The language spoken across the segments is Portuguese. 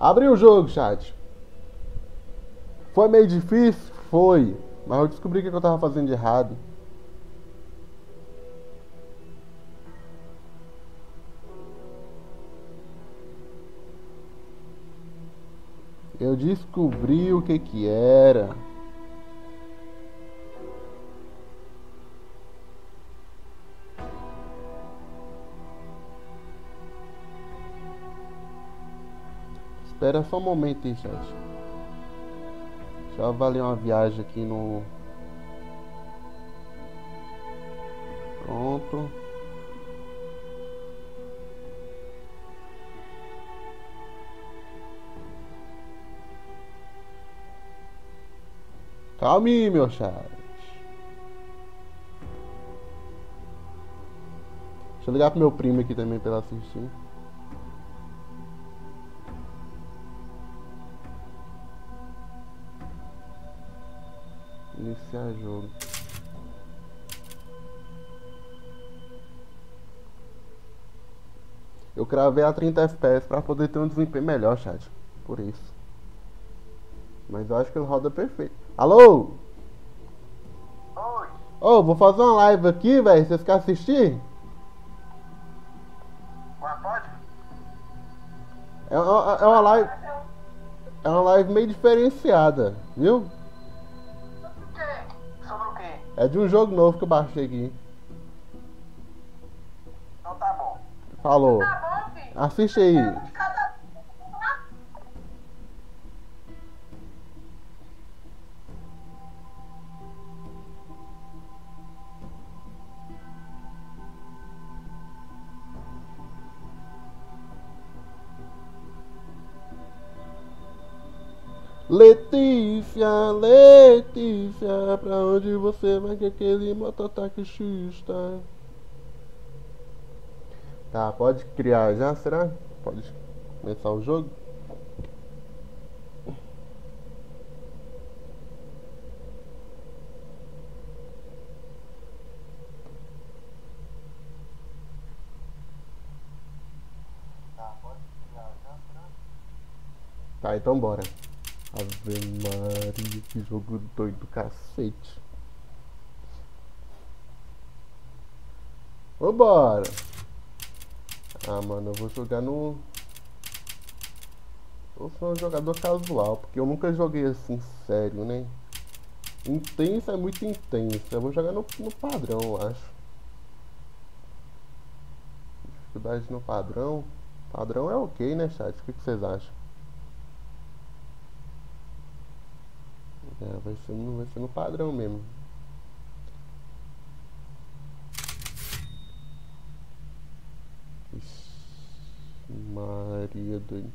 Abri o jogo, chat. Foi meio difícil? Foi. Mas eu descobri o que eu tava fazendo de errado. Eu descobri o que que era. Espera só um momento aí, chat. Deixa eu avaliar uma viagem aqui no... Pronto. Calme, meu chat. Deixa eu ligar pro meu primo aqui também pra ele assistir. Iniciar jogo. Eu cravei a 30 FPS pra poder ter um desempenho melhor, chat. Por isso. Mas eu acho que ele roda perfeito. Alô? Oi. Ô, oh, vou fazer uma live aqui, velho. Vocês querem assistir? Ué, pode? É é uma live. É uma live meio diferenciada, viu? É de um jogo novo que eu baixei aqui. Então tá bom. Falou. Tá bom, filho. Assiste aí. Letícia, Letícia, pra onde você vai que aquele mototaxista? Tá, pode criar já, será? Pode começar o jogo? Tá, pode criar já, será? Tá, então bora. Ave Maria, que jogo doido do cacete. Vambora. Ah, mano, eu vou jogar no... Eu sou um jogador casual, porque eu nunca joguei assim, sério, né? Intenso é muito intenso. Eu vou jogar no, no padrão, eu acho. Dificuldade no padrão. Padrão é ok, né, chat? O que vocês acham? É, vai ser, no, vai ser no padrão mesmo. Ixi, Maria do.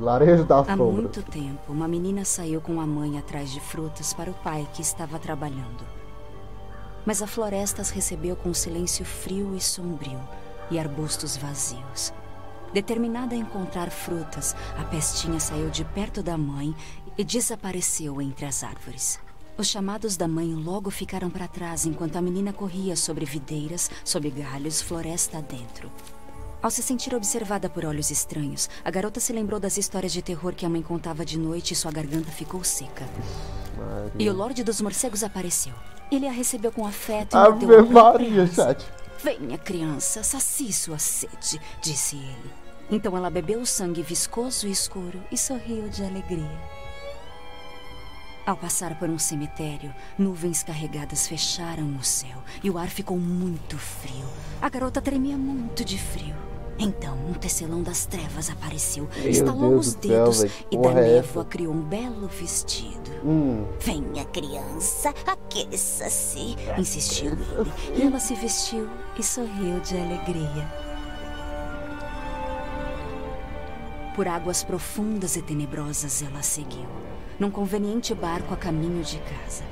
Larejo da Há sombra. muito tempo, uma menina saiu com a mãe atrás de frutas para o pai que estava trabalhando. Mas a floresta as recebeu com um silêncio frio e sombrio e arbustos vazios. Determinada a encontrar frutas, a pestinha saiu de perto da mãe e desapareceu entre as árvores. Os chamados da mãe logo ficaram para trás enquanto a menina corria sobre videiras, sob galhos, floresta adentro. Ao se sentir observada por olhos estranhos, a garota se lembrou das histórias de terror que a mãe contava de noite e sua garganta ficou seca. Maria. E o Lorde dos Morcegos apareceu. Ele a recebeu com afeto e Ave mão Maria, chat. Venha, criança, sacie sua sede, disse ele. Então ela bebeu o sangue viscoso e escuro e sorriu de alegria. Ao passar por um cemitério, nuvens carregadas fecharam o céu e o ar ficou muito frio. A garota tremia muito de frio. Então, um tecelão das trevas apareceu, Meu estalou Deus os do céu, dedos que e da é névoa essa? criou um belo vestido. Hum, Venha, criança, aqueça-se, insistiu ele. E ela se vestiu e sorriu de alegria. Por águas profundas e tenebrosas ela seguiu, num conveniente barco a caminho de casa.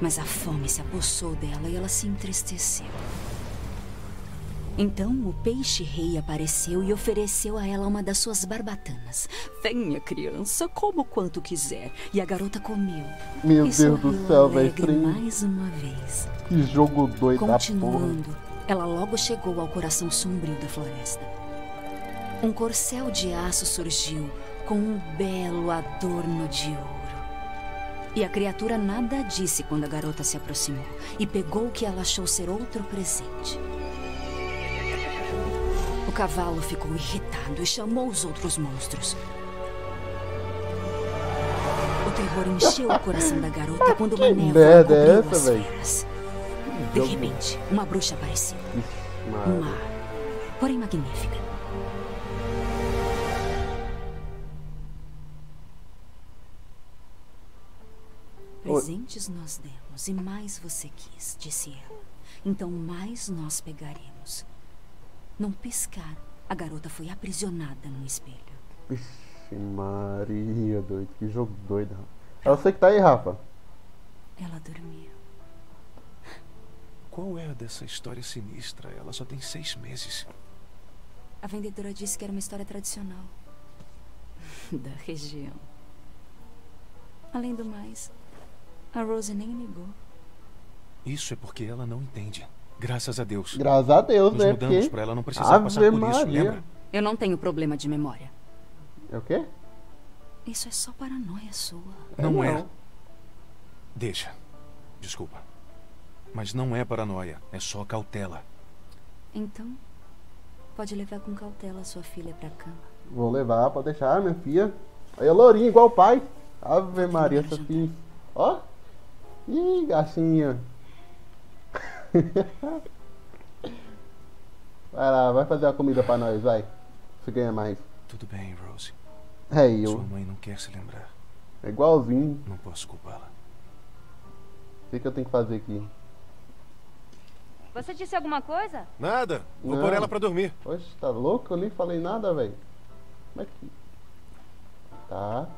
Mas a fome se apossou dela e ela se entristeceu. Então o peixe-rei apareceu e ofereceu a ela uma das suas barbatanas. Venha, criança, coma o quanto quiser. E a garota comeu. Meu e Deus do céu, velho. mais uma vez. Que jogo doido da porra. Continuando, ela logo chegou ao coração sombrio da floresta. Um corcel de aço surgiu com um belo adorno de ouro. E a criatura nada disse quando a garota se aproximou e pegou o que ela achou ser outro presente. O cavalo ficou irritado e chamou os outros monstros. O terror encheu o coração da garota quando uma névoa é cobriu essa, as feras. De repente, uma bruxa apareceu. Má, porém magnífica. Presentes nós demos e mais você quis, disse ela. Então mais nós pegaremos. Num piscar, a garota foi aprisionada num espelho. Ixi, Maria, doido. Que jogo doido. rapaz. É você que tá aí, Rafa. Ela dormiu. Qual é a dessa história sinistra? Ela só tem seis meses. A vendedora disse que era uma história tradicional da região. Além do mais, a Rose nem ligou. Isso é porque ela não entende. Graças a Deus. Graças a Deus, Nos né? mudamos Porque... pra ela não precisar Ave passar por isso, Maria. lembra? Eu não tenho problema de memória. É o quê? Isso é só paranoia sua. Não é. não. Deixa. Desculpa. Mas não é paranoia, é só cautela. Então, pode levar com cautela sua filha pra cama. Vou levar, pode deixar, minha filha. Aí é lourinha, igual o pai. Ave Maria, essa filha. Ó. Ih, gatinha. vai lá, vai fazer a comida pra nós, vai. Você ganha mais. Tudo bem, Rose. É Sua eu. mãe não quer se lembrar. É igualzinho. Não posso culpá-la. O que, que eu tenho que fazer aqui? Você disse alguma coisa? Nada. Vou Não. pôr ela pra dormir. Oxe, tá louco? Eu nem falei nada, velho. Como é que. Tá.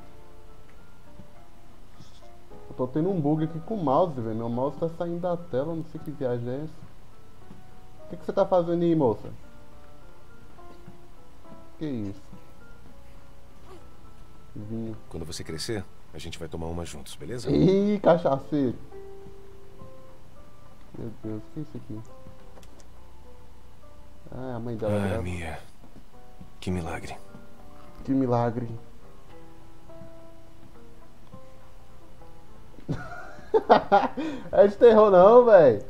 Eu tô tendo um bug aqui com o mouse, velho. Meu mouse tá saindo da tela, não sei que viagem é essa. O que, que você tá fazendo aí, moça? Que isso? Vinho. Quando você crescer, a gente vai tomar uma juntos, beleza? Ih, cachaceiro. Meu Deus, o que é isso aqui? Ah, a mãe dela Ah, grávida. Mia. Que milagre. Que milagre. É de terror não, velho.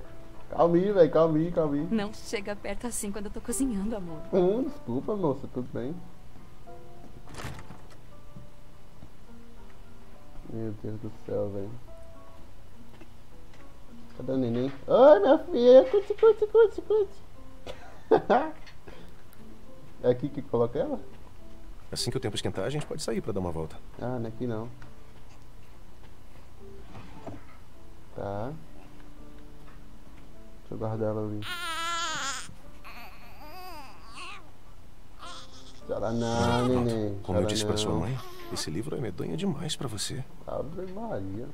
Calma aí, velho. Calma aí, calma aí. Não chega perto assim quando eu tô cozinhando, amor. Hum, desculpa, moça. Tudo bem. Meu Deus do céu, velho. Cadê o neném? Ai, minha filha. Cuti, cuti, cuti, cuti. é aqui que coloca ela? Assim que o tempo esquentar, a gente pode sair pra dar uma volta. Ah, não é aqui não. Tá. Deixa eu guardar ela ali. Chora não, neném. Como eu disse pra sua mãe, esse livro é medonha demais pra você. Ave Maria.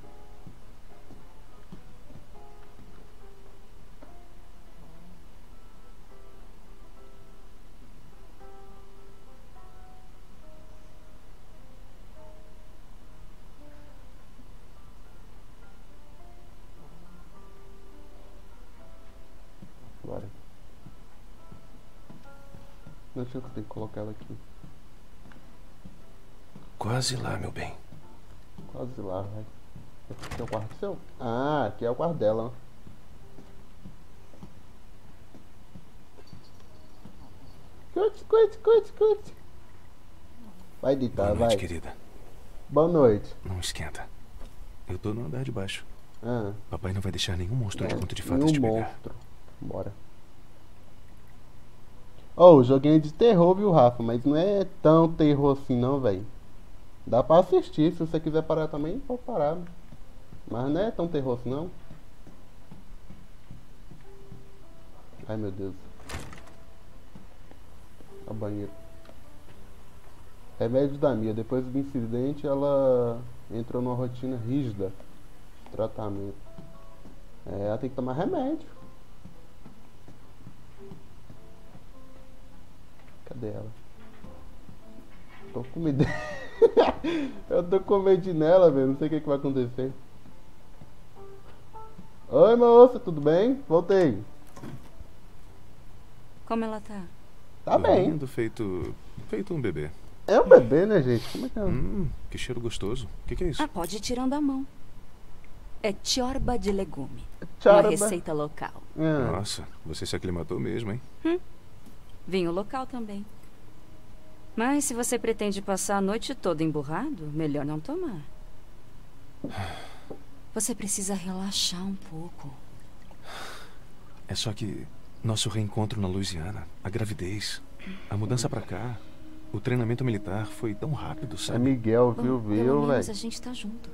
Colocar ela aqui. Quase lá, meu bem. Quase lá, vai. Aqui é o quarto seu? Ah, aqui é o quarto dela. ó. Curte, curte, curte, curte. Vai deitar, Boa noite, vai. querida. Boa noite. Não esquenta. Eu tô no andar de baixo. Ah, Papai não vai deixar nenhum monstro de é, conto de fadas te pegar. monstro. Bora. Oh, o joguinho é de terror, viu, Rafa? Mas não é tão terror assim, não, velho. Dá pra assistir. Se você quiser parar também, pode parar. Mas não é tão terror assim, não. Ai, meu Deus. A banheira. Remédio da Mia. Depois do incidente, ela entrou numa rotina rígida tratamento. É, ela tem que tomar remédio. Dela? Tô com medo. Eu tô com medo nela, velho. Não sei o que, que vai acontecer. Oi, moça, tudo bem? Voltei. Como ela tá? Tá bem. Lindo, feito. feito um bebê. É um bebê, né, gente? Como é que é? Hum, que cheiro gostoso. O que, que é isso? Ah, pode ir tirando a mão. É tiorba de legume. Tchorba. Uma receita local. Ah, Nossa, você se aclimatou mesmo, hein? Vinho local também. Mas se você pretende passar a noite toda emburrado, melhor não tomar. Você precisa relaxar um pouco. É só que nosso reencontro na Louisiana, a gravidez, a mudança pra cá, o treinamento militar foi tão rápido, é sabe? Miguel, Bom, viu, pelo viu, velho? a gente tá junto.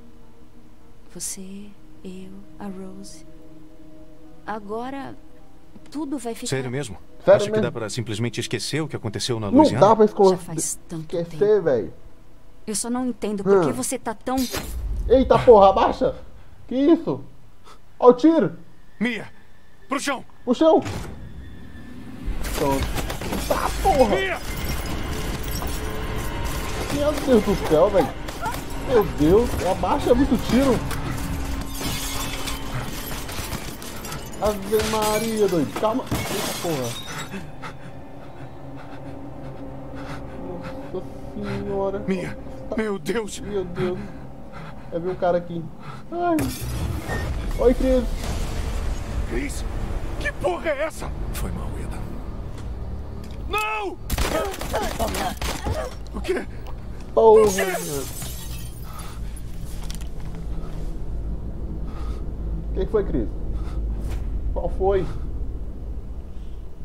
Você, eu, a Rose. Agora, tudo vai ficar... Sério mesmo? Sério que mesmo? dá pra simplesmente esquecer o que aconteceu na Não Louisiana? dá pra esco- Já faz tanto tempo. esquecer, velho. Eu só não entendo por que Hum. você tá tão... Eita porra, abaixa! Que isso? Ó o tiro! Mia! Pro chão! O chão! Pronto. Tá porra! Mia! Meu Deus do céu, velho! Meu Deus, abaixa muito tiro! Ave Maria, doido! Calma! Eita porra! Nossa senhora! Mia! Meu Deus! Meu Deus! Eu vi um cara aqui. Ai! Oi, Cris! Cris! Que porra é essa? Foi mal, Eda. Não! O quê? Porra! O que que foi, Cris? Qual foi?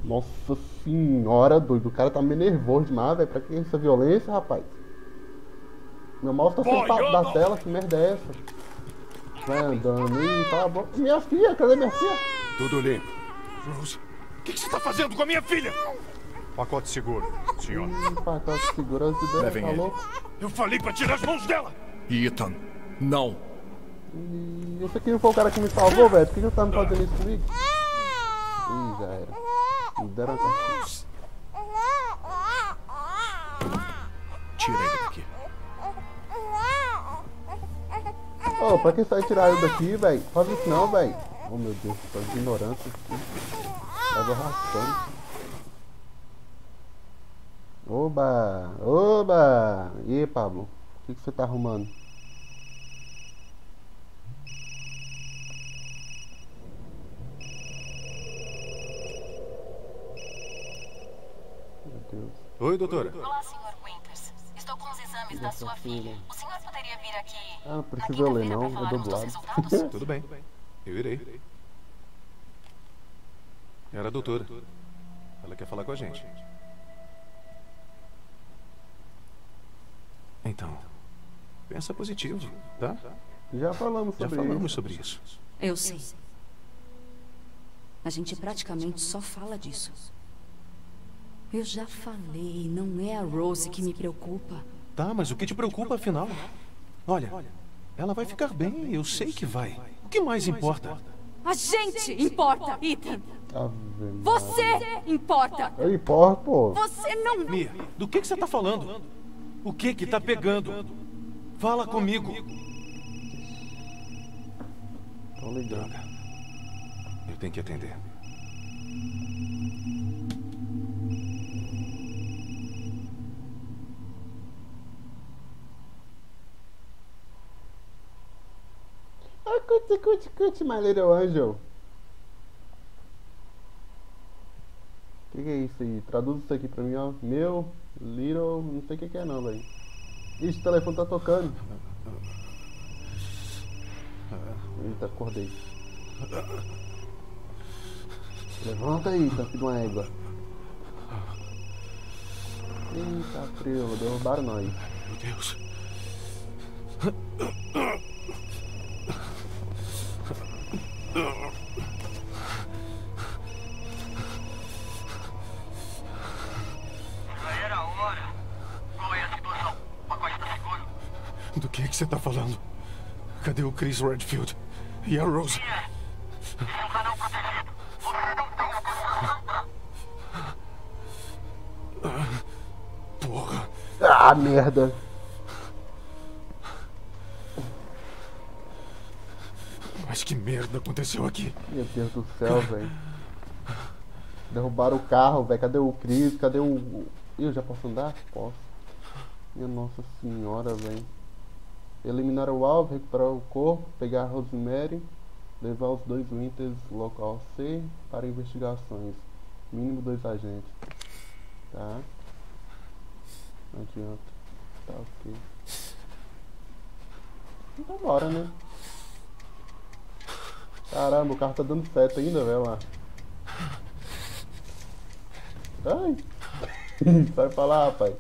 Nossa senhora, doido. O cara tá meio nervoso demais, velho. Pra que essa violência, rapaz? Meu mouse tá sem pa- da tela, que merda é essa? Vai andando aí, tá bom. Minha filha, cadê minha filha? Tudo limpo. Rose, o que, que você tá fazendo com a minha filha? Pacote seguro, senhor. Hum, pacote de segurança dela, Levem tá ele. louco? Eu falei pra tirar as mãos dela! Ethan, não. E esse aqui não foi o cara que me salvou, velho? Por que que você tá me fazendo isso comigo? Ih, já era. Uma castigo. Tira ele daqui. Ô, pra que sai tirar ele daqui, velho? Faz isso não, velho. Oh, meu Deus, tô ignorância. Tava arrastando. Oba! Oba! E aí, Pablo? O que, que você tá arrumando? Meu Deus. Oi, doutora. Olá, Sr. Winters. Estou com os exames da sua filha. O senhor poderia vir aqui Ah, precisa eu ler não, é dublado. Tudo bem. Eu irei. Era a doutora. Ela quer falar com a gente. Então, pensa positivo, tá? Já falamos Já sobre falamos isso. sobre isso. Eu sei. A gente praticamente só fala disso. Eu já falei, não é a Rose que me preocupa. Tá, mas o que te preocupa afinal? Olha, ela vai ficar bem, eu sei que vai. O que mais importa? A gente importa, Ethan. Maria. Você importa. Eu importo, pô. Você não. Mia, do que, que você tá falando? O que que tá pegando? Fala comigo. Tô ligando. Droga. Eu tenho que atender. Ah, cuti, cuti, cuti, my little angel. O que, que é isso aí? Traduz isso aqui pra mim, ó. Meu, little, não sei o que, que é não, velho. Ixi, o telefone tá tocando. Eita, acordei. Levanta aí, tá filho de uma égua. Eita, frio, derrubaram nós. Meu Deus. Cadê o Chris Redfield? E a Rose? Um canal protegido. Acesso. Eita merda. Mas que merda aconteceu aqui? Meu Deus do céu, velho. Derrubaram o carro, velho. Cadê o Chris? Cadê o. Eu já posso andar? Posso. Minha nossa senhora, velho. Eliminar o alvo, recuperar o corpo, pegar a Rosemary, levar os dois Winters local C para investigações. Mínimo dois agentes. Tá? Não adianta. Tá ok. Então bora, né? Caramba, o carro tá dando certo ainda, velho lá. Ai! Sai pra lá, rapaz.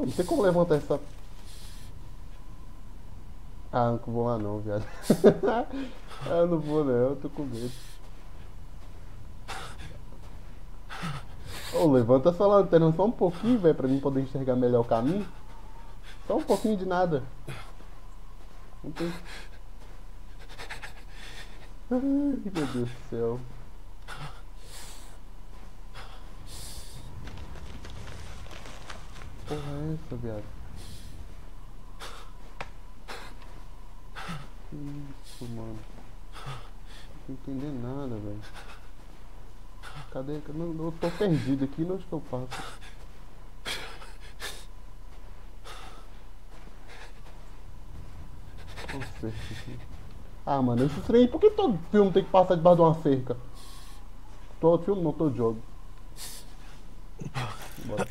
Oh, não sei como levantar essa. Ah, não vou lá não, viado. ah, não vou não, eu tô com medo. Oh, levanta essa lanterna só um pouquinho, velho, pra mim poder enxergar melhor o caminho. Só um pouquinho de nada. Não tem... Ai, meu Deus do céu. Porra é essa, viado? Que isso, mano? Não tô entendendo nada, velho. Cadê? Eu, eu tô perdido aqui, onde que eu passo? Ah, mano, esse trem, por que todo filme tem que passar debaixo de uma cerca? Todo filme não, todo jogo. Bora.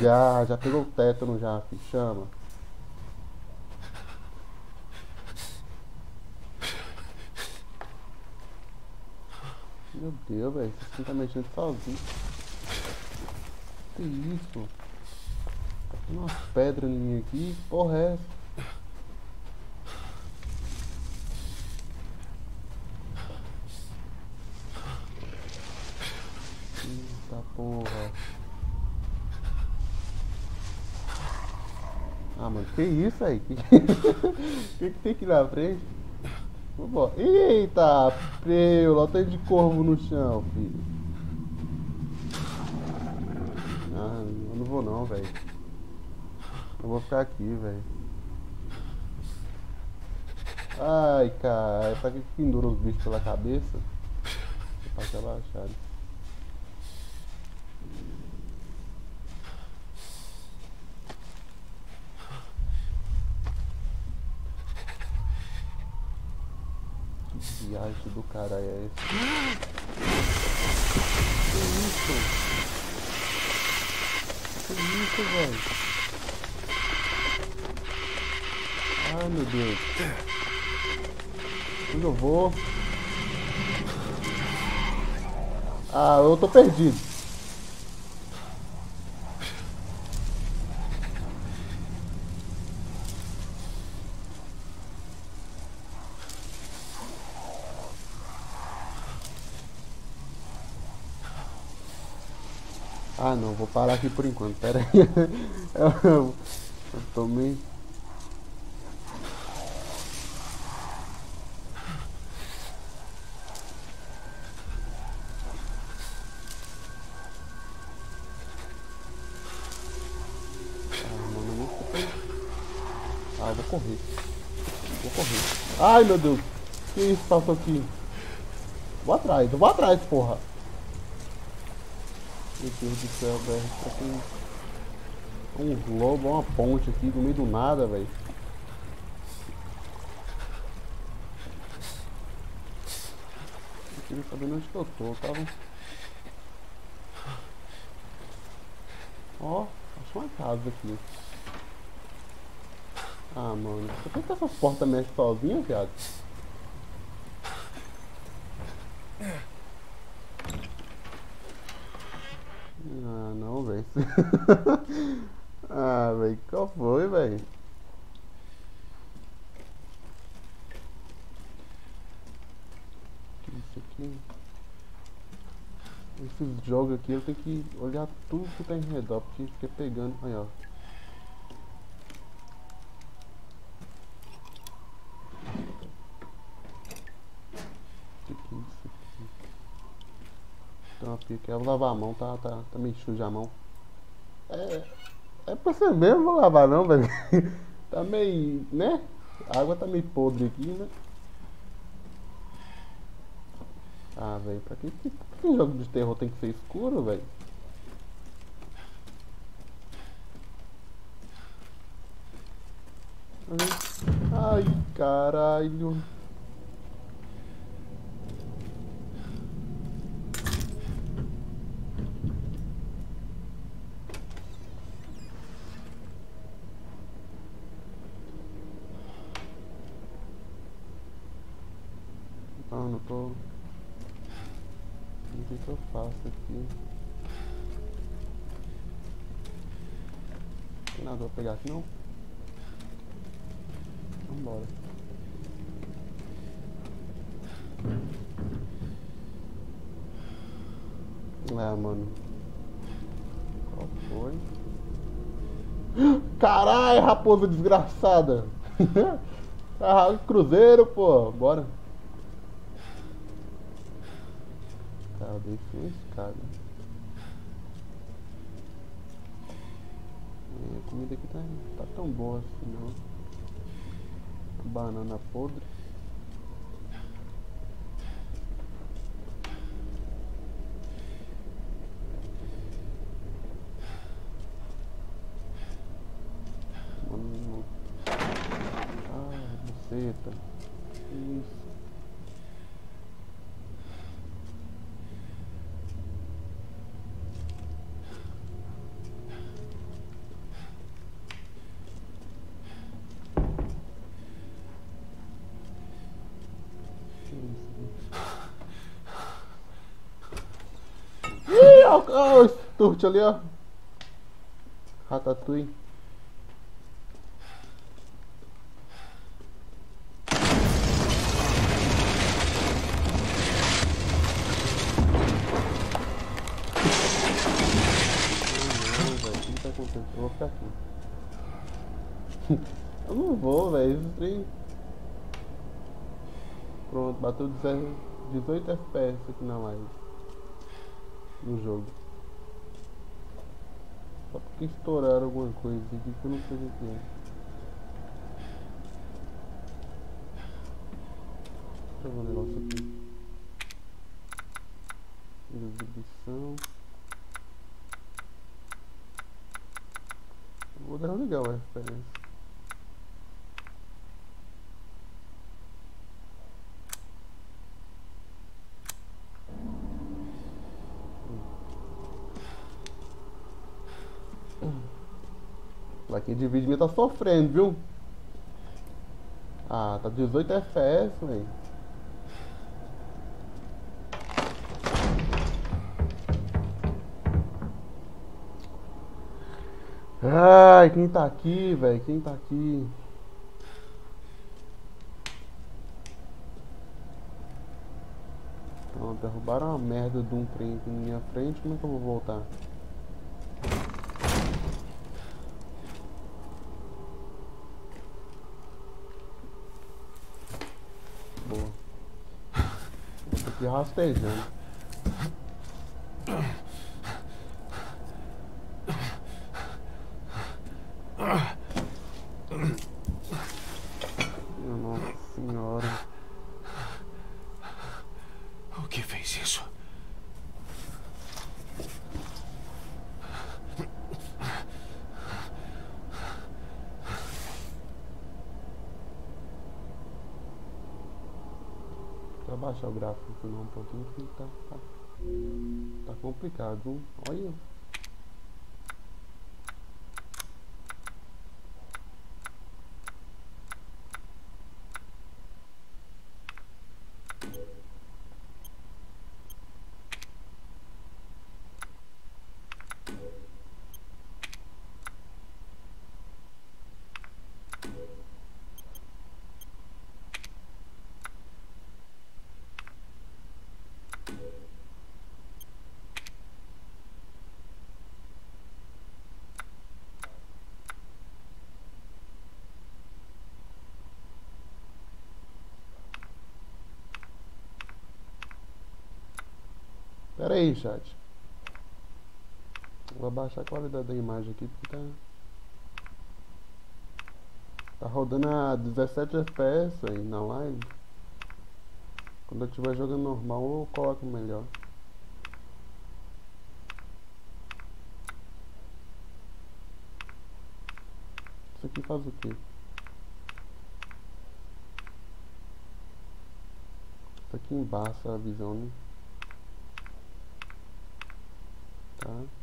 Já, já pegou o tétano já, filho. chama. Meu Deus, velho, você tá mexendo sozinho. Que isso? Tem umas pedras em mim aqui, porra é essa? Eita porra. Ah, mano, que isso aí? Que que, que tem aqui na frente? Eita, preula, tem de corvo no chão, filho. Ah, eu não vou não, velho. Eu vou ficar aqui, velho. Ai, cara, pra que pendura os bichos pela cabeça? Pra. Que viagem do caralho é esse? Que isso? Que isso, velho? Ai meu Deus. Onde eu vou? Ah, eu tô perdido. Ah não, vou parar aqui por enquanto, pera aí. Eu, eu, tomei. Ah, eu vou correr. Vou correr. Ai, meu Deus. Que isso passou aqui? Vou atrás, eu vou atrás, porra. Meu Deus do céu, velho. Tá com um globo, uma ponte aqui no meio do nada, velho. Eu queria saber onde que eu tô, tava... Ó, acho uma casa aqui. Ah, mano. Por que, essas portas mexem sozinhas, viado? ah, velho, qual foi, velho? Isso aqui. Esses jogos aqui eu tenho que olhar tudo que tá em redor, porque fica pegando. Aí, ó. Então, aqui, quero é lavar a mão, tá, tá, tá meio suja a mão. É. É pra você mesmo vou lavar não, velho. tá meio. né? A água tá meio podre aqui, né? Ah, velho, pra que, que, que jogo de terror tem que ser escuro, velho? Ai, caralho. Não, não tô. O que eu faço aqui. Não tem nada pra pegar aqui não? Vambora. É, mano. Qual foi? Caralho, raposa desgraçada! Cruzeiro, pô, bora. Cara, deixa uma escada. É, a comida aqui tá, tá tão boa assim, não. Banana podre. Mano, Ah, buceta. Isso. Ih, ó, ó, o Sturt ali, ó. Ratatouille. Eu vou ficar aqui. Eu não vou, velho. Pronto, bateu 18 FPS aqui na live. No jogo. Só porque estouraram alguma coisa aqui que eu não sei o que é. Deixa eu ver um negócio aqui. Exibição. Vou desligar o FPS. Lá quem divide me tá sofrendo, viu? Ah, tá 18 FPS, velho. Ai, quem tá aqui, velho? Quem tá aqui? Não, derrubaram uma merda de um trem aqui na minha frente. Como é que eu vou voltar? Boa. Tô aqui rastejando. Nossa senhora. O que fez isso? Abaixar o gráfico aqui um pouquinho tá, tá complicado, viu? Olha. Pera aí, chat. Vou abaixar a qualidade da imagem aqui porque tá. Tá rodando a 17 FPS aí na live. Quando eu estiver jogando normal eu coloco melhor. Isso aqui faz o quê? Isso aqui embaça a visão, né? Tá?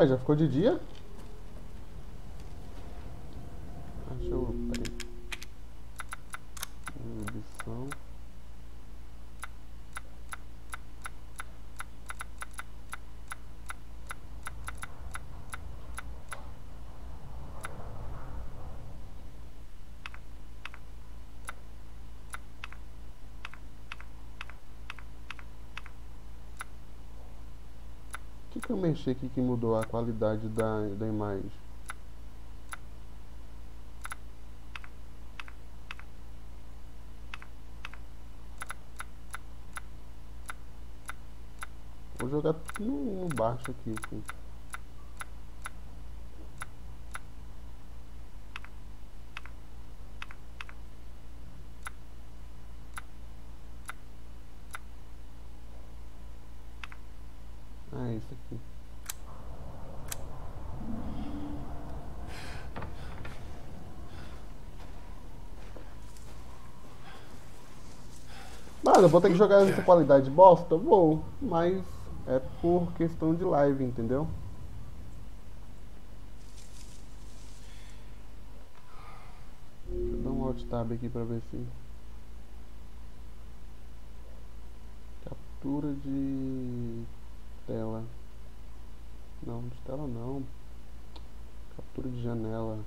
Ué, já ficou de dia? Ah, Deixa eu. Peraí. Exibição. Mexi aqui que mudou a qualidade da, da imagem? Vou jogar no, no baixo aqui. Assim. Ah, é isso aqui. Mano, eu vou ter que jogar essa qualidade bosta? Vou, mas é por questão de live, entendeu? Deixa eu dar um alt tab aqui pra ver se. Captura de tela. Não, de tela não. Captura de janela.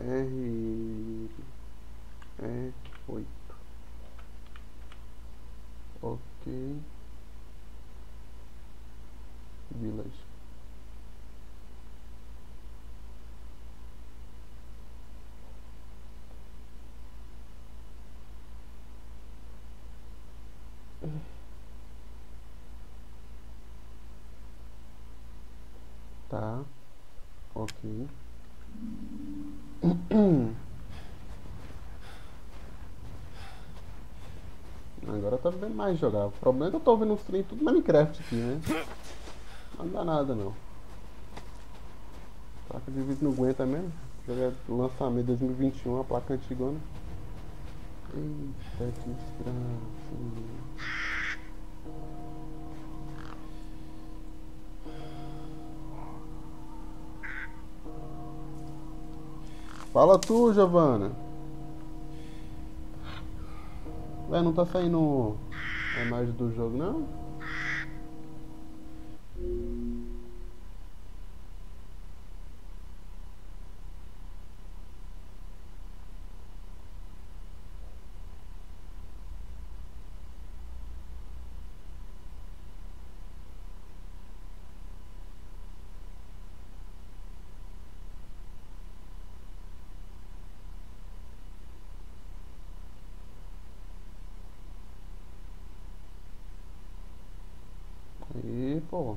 R E 8 Ok. Village Tá Ok Agora tá bem mais jogável. O problema é que eu tô ouvindo uns trem tudo Minecraft aqui, né? Não dá nada não. Placa de vídeo não aguenta mesmo. Jogar lançamento 2021, a placa antigona. Eita, que. Fala tu, Giovana. Ué, não tá saindo a imagem do jogo, não? Aí, pô.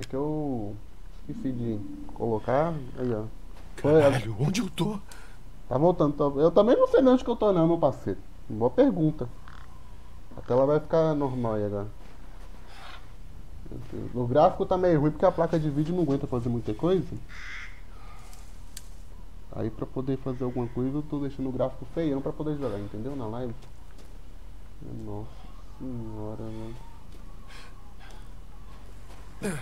É que eu esqueci de Aí, ó. Foi, Caralho, onde eu tô? Tá voltando. tô- Eu também não sei nem onde que eu tô não, meu parceiro. Boa pergunta. A tela vai ficar normal aí agora. O gráfico tá meio ruim porque a placa de vídeo não aguenta fazer muita coisa. Aí pra poder fazer alguma coisa eu tô deixando o gráfico feião pra poder jogar, entendeu? Na live. Nossa senhora, velho.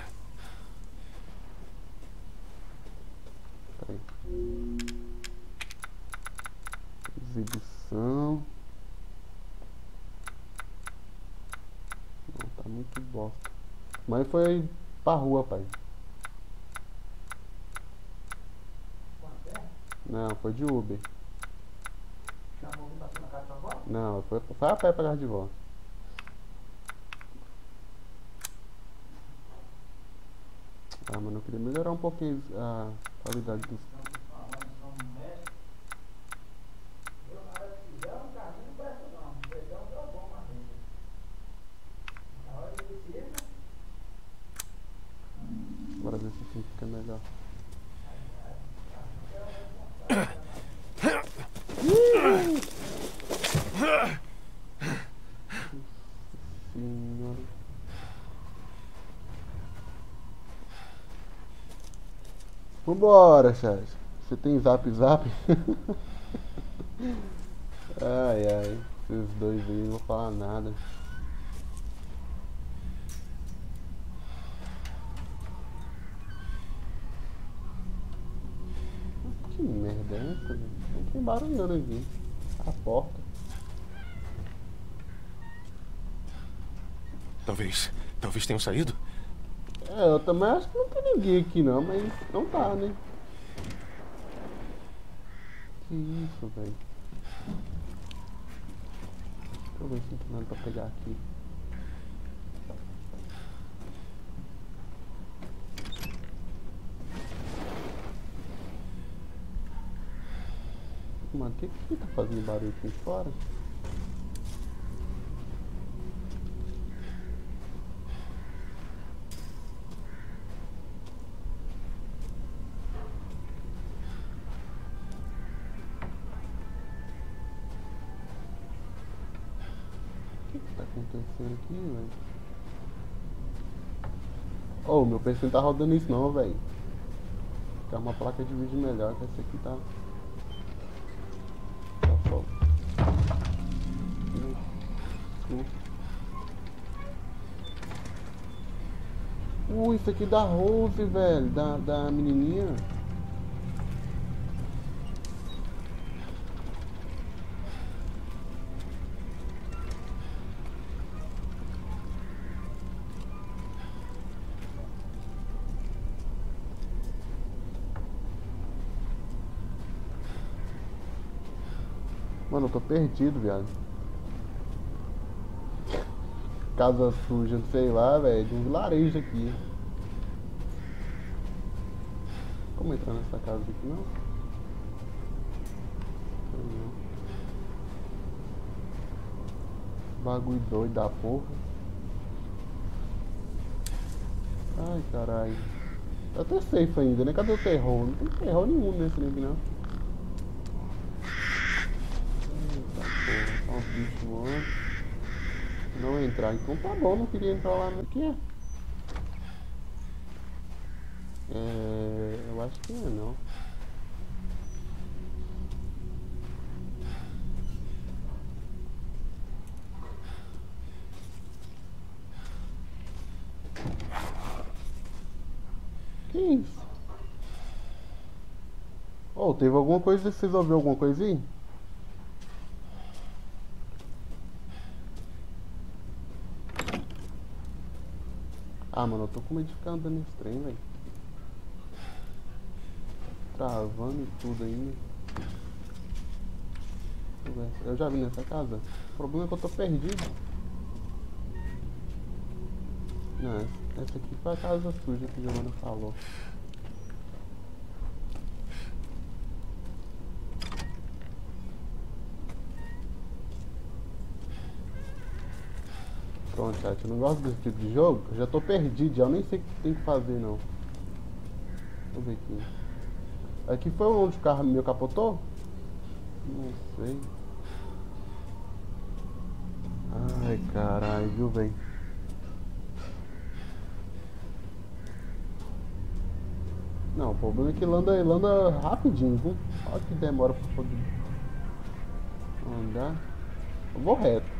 Peraí. Exibição. Não, tá muito bosta. Mas foi pra rua, pai. Não, foi de Uber. Não, foi, foi a pé pra casa de vó. Ah, mano, eu queria melhorar um pouquinho a qualidade dos. Bora ver se aqui fica melhor. Senhora. Vambora, chat. Você tem zap zap? ai ai, esses dois aí não vou falar nada. Que merda é essa? tem barulhando aqui. A porta. Talvez. Talvez tenham saído? É, eu também acho que não tem ninguém aqui não, mas não tá, né? Que isso, velho. Deixa eu ver se tem nada pra pegar aqui. Mano, o que que tá fazendo barulho aqui fora? Acontecendo aqui, velho? Oh, meu PC não tá rodando isso não, velho. Quer uma placa de vídeo melhor que essa aqui tá. Tá fogo. Uh, isso aqui da Rose, velho. Da, da menininha. Mano, eu tô perdido, viado. Casa suja, sei lá, velho, de um vilarejo aqui. Como entrar nessa casa aqui, não? Bagulho doido da porra. Ai, caralho. Tá até safe ainda, né? Cadê o terror? Não tem terror nenhum nesse link, não. Eita voando. Não entrar, então tá bom, não queria entrar lá no que é? É. Eu acho que é não. Que isso? Oh, teve alguma coisa? Vocês ouviram alguma coisinha? Ah, mano, eu tô com medo de ficar andando nesse trem, velho. Travando e tudo. Deixa eu já vi nessa casa. O problema é que eu tô perdido. Não, essa- aqui foi a casa suja que a Giovanna falou. Pronto, chat, eu não gosto desse tipo de jogo. Eu já tô perdido, já eu nem sei o que tem que fazer não. Deixa ver aqui. Aqui foi onde o carro meu capotou? Não sei. Ai caralho, viu, velho? Não, o problema é que ele anda, ele anda rapidinho, viu? Olha que demora pra poder andar. Eu vou reto.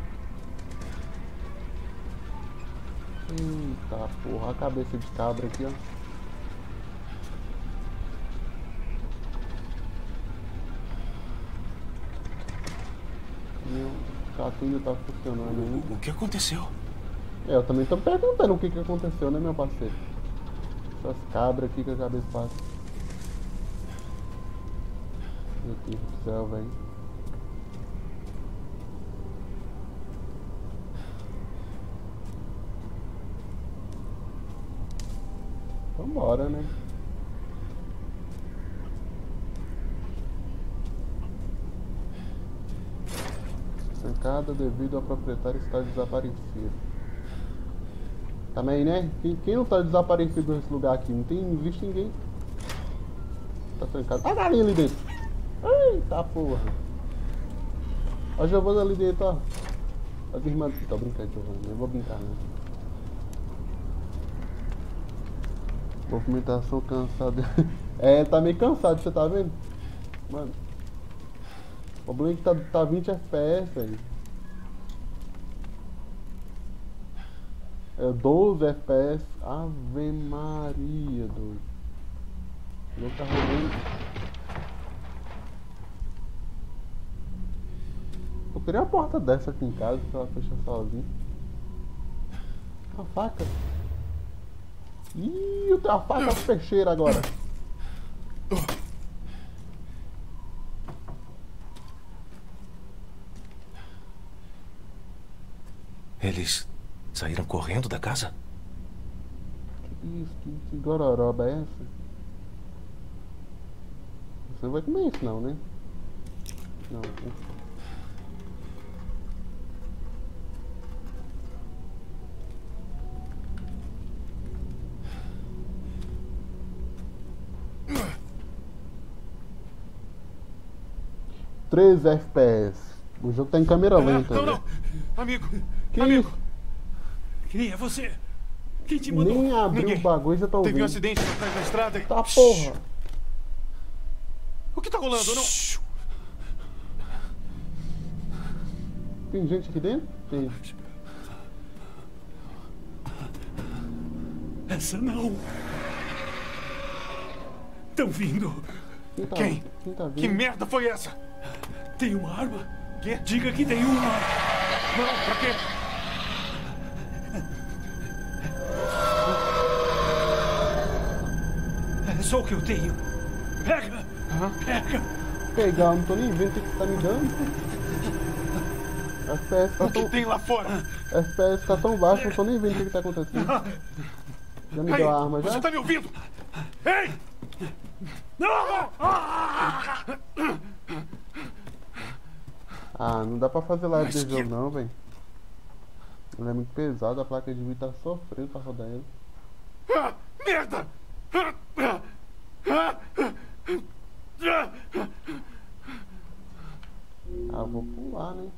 Eita porra, a cabeça de cabra aqui, ó. Meu catinho tá funcionando ainda. O que aconteceu? É, eu também tô perguntando o que que aconteceu, né, meu parceiro? Essas cabras aqui que a cabeça passa. Meu Deus do céu, velho. Vambora, né? Trancada devido ao proprietário estar desaparecido. Também, né? Quem, quem não tá desaparecido nesse lugar aqui? Não tem, não existe ninguém. Tá trancado. A galinha ali dentro. Eita porra. A Giovana ali dentro, ó. As irmãs. Tô brincando, Giovana. Não vou brincar, não. Movimentação cansada. é, tá meio cansado, você tá vendo? Mano. O problema é que tá, tá 20 FPS, velho. É 12 FPS. Ave Maria, doido. O jogo tá rodando. Eu queria uma porta dessa aqui em casa pra ela fechar sozinha. Uma faca. Ih, eu tenho a faca peixeira agora. Eles saíram correndo da casa? Que isso? Que, que gororoba é essa? Você não vai comer isso não, né? Não. Três FPS. O jogo tá em câmera lenta. Não, né? não. Amigo. Que amigo. Quem é você? Quem te mandou? Nem abriu Ninguém. o bagulho já tá ouvindo. Teve um acidente atrás da estrada e... Tá porra. O que tá rolando? Não... Tem gente aqui dentro? Tem. Essa não. Estão vindo. Quem tá, Quem? Quem tá? Que merda foi essa? Tem uma arma? Quê? Diga que tem uma. Não, pra quê? É só o que eu tenho. Pega! Pega! Pegar, não tô nem vendo o que que tá me dando. FPS tá O que tão, tem lá fora? FPS tá tão baixo, não tô nem vendo o que que tá acontecendo. Já me deu a arma Você já? tá me ouvindo? Ei! Não! Ah, não dá pra fazer live desse que- jogo não, velho. Ele é muito pesado, a placa de vídeo tá sofrendo pra rodar ele. Ah, merda! Ah, ah, ah, ah. Ah, vou pular, né?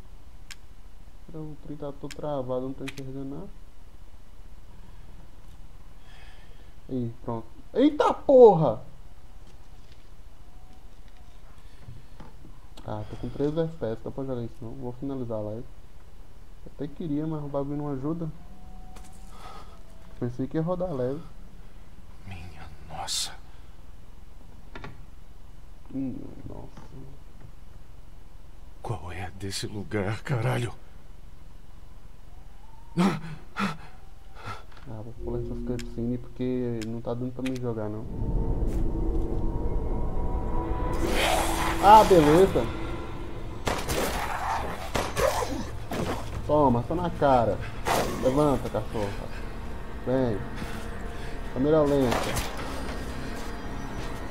O trem tá todo travado, não tô enxergando nada. Aí, pronto. Eita porra! Ah, tô com 13 FPS, dá pra jogar isso não. Vou finalizar a live. Até queria, mas o bagulho não ajuda. Pensei que ia rodar leve. Minha nossa. Ih, nossa. Qual é desse lugar, caralho? Ah, vou pular essas cutscenes porque não tá dando pra me jogar não. Ah, beleza. Toma, só na cara. Levanta, cachorro. Vem. Câmera lenta.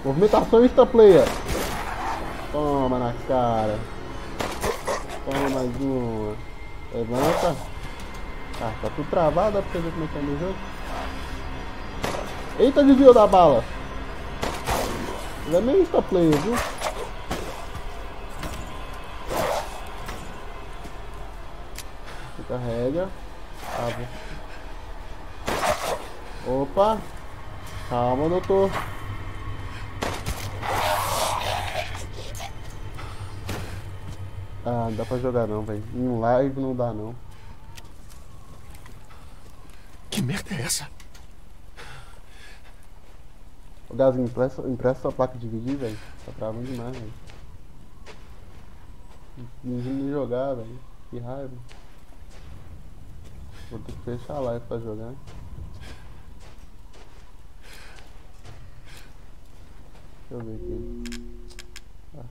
Movimentação extra player. Toma na cara. Toma mais uma. Levanta. Ah, tá tudo travado, dá pra ver como é que é meu jogo. Eita, desvio da bala. Ele é meio insta player, viu? Carrega. Ah, Opa. Calma, doutor. Ah, não dá pra jogar não, velho. Em live não dá não. Que merda é essa? Ô Gazinho, empresta, empresta sua placa de vídeo, velho. Tá travando demais, velho. Ninguém jogar, velho. Que raiva. Vou ter que fechar a live pra jogar. Deixa eu ver aqui. Tá.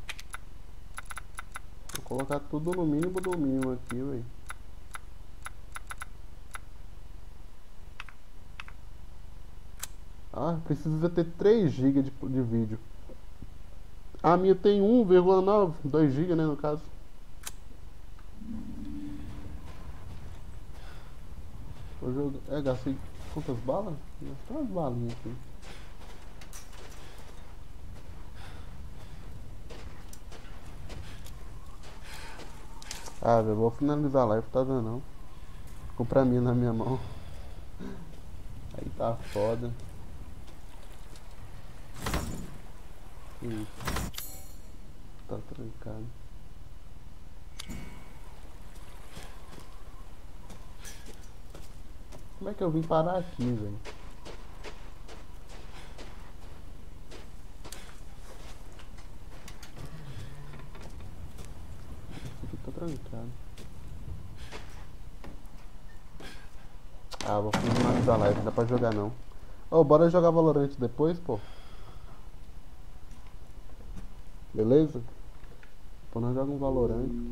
Vou colocar tudo no mínimo do mínimo aqui, velho. Ah, precisa ter 3 GB de, de vídeo. A minha tem 1,9, 2 GB, né, no caso. O jogo... É, gastei quantas balas? Gastei umas balinhas aqui. Ah, velho, vou finalizar a live, tá dando não. Comprar a minha na minha mão. Aí tá foda. Isso. Tá trancado. Como é que eu vim parar aqui, velho? Aqui tá trancado. Ah, vou finalizar a live, não dá pra jogar não. Ô, oh, bora jogar Valorant depois, pô. Beleza? Depois nós jogamos Valorant, porque